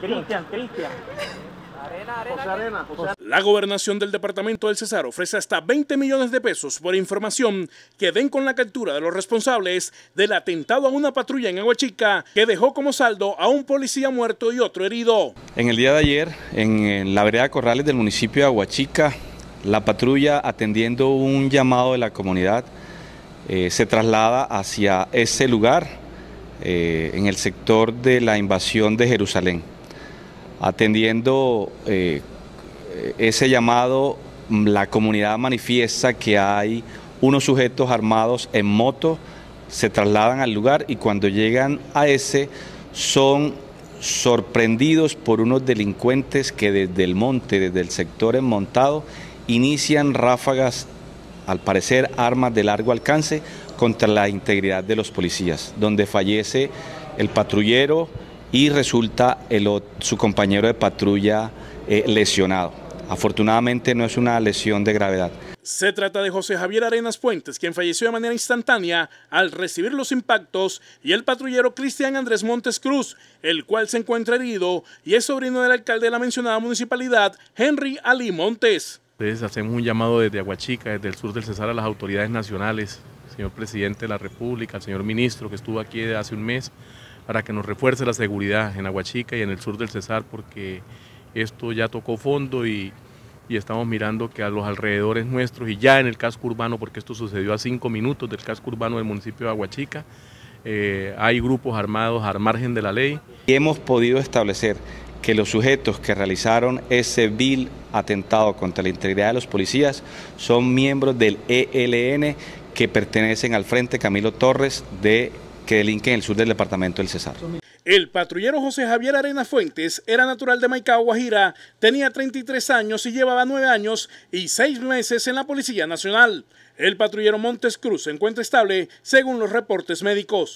Cristian, Cristian. La gobernación del departamento del Cesar ofrece hasta 20 millones de pesos por información que den con la captura de los responsables del atentado a una patrulla en Aguachica que dejó como saldo a un policía muerto y otro herido. En el día de ayer, en la vereda Corrales del municipio de Aguachica, la patrulla atendiendo un llamado de la comunidad eh, se traslada hacia ese lugar eh, en el sector de la invasión de Jerusalén. Atendiendo eh, ese llamado, la comunidad manifiesta que hay unos sujetos armados en moto, se trasladan al lugar y cuando llegan a ese son sorprendidos por unos delincuentes que desde el monte, desde el sector enmontado, inician ráfagas, al parecer armas de largo alcance, contra la integridad de los policías, donde fallece el patrullero, y resulta su compañero de patrulla eh, lesionado. Afortunadamente no es una lesión de gravedad. Se trata de José Javier Arenas Fuentes, quien falleció de manera instantánea al recibir los impactos, y el patrullero Cristian Andrés Montes Cruz, el cual se encuentra herido y es sobrino del alcalde de la mencionada municipalidad, Henry Ali Montes. Entonces hacemos un llamado desde Aguachica, desde el sur del Cesar, a las autoridades nacionales, señor presidente de la República, al señor ministro que estuvo aquí hace un mes, para que nos refuerce la seguridad en Aguachica y en el sur del Cesar, porque esto ya tocó fondo y, estamos mirando que a los alrededores nuestros y ya en el casco urbano, porque esto sucedió a cinco minutos del casco urbano del municipio de Aguachica, eh, hay grupos armados al margen de la ley. Hemos podido establecer que los sujetos que realizaron ese vil atentado contra la integridad de los policías son miembros del ELN que pertenecen al Frente Camilo Torres de que delinque en el sur del departamento del Cesar. El patrullero José Javier Arena Fuentes era natural de Maicao, Guajira, tenía 33 años y llevaba 9 años y 6 meses en la Policía Nacional. El patrullero Montes Cruz se encuentra estable según los reportes médicos.